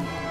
you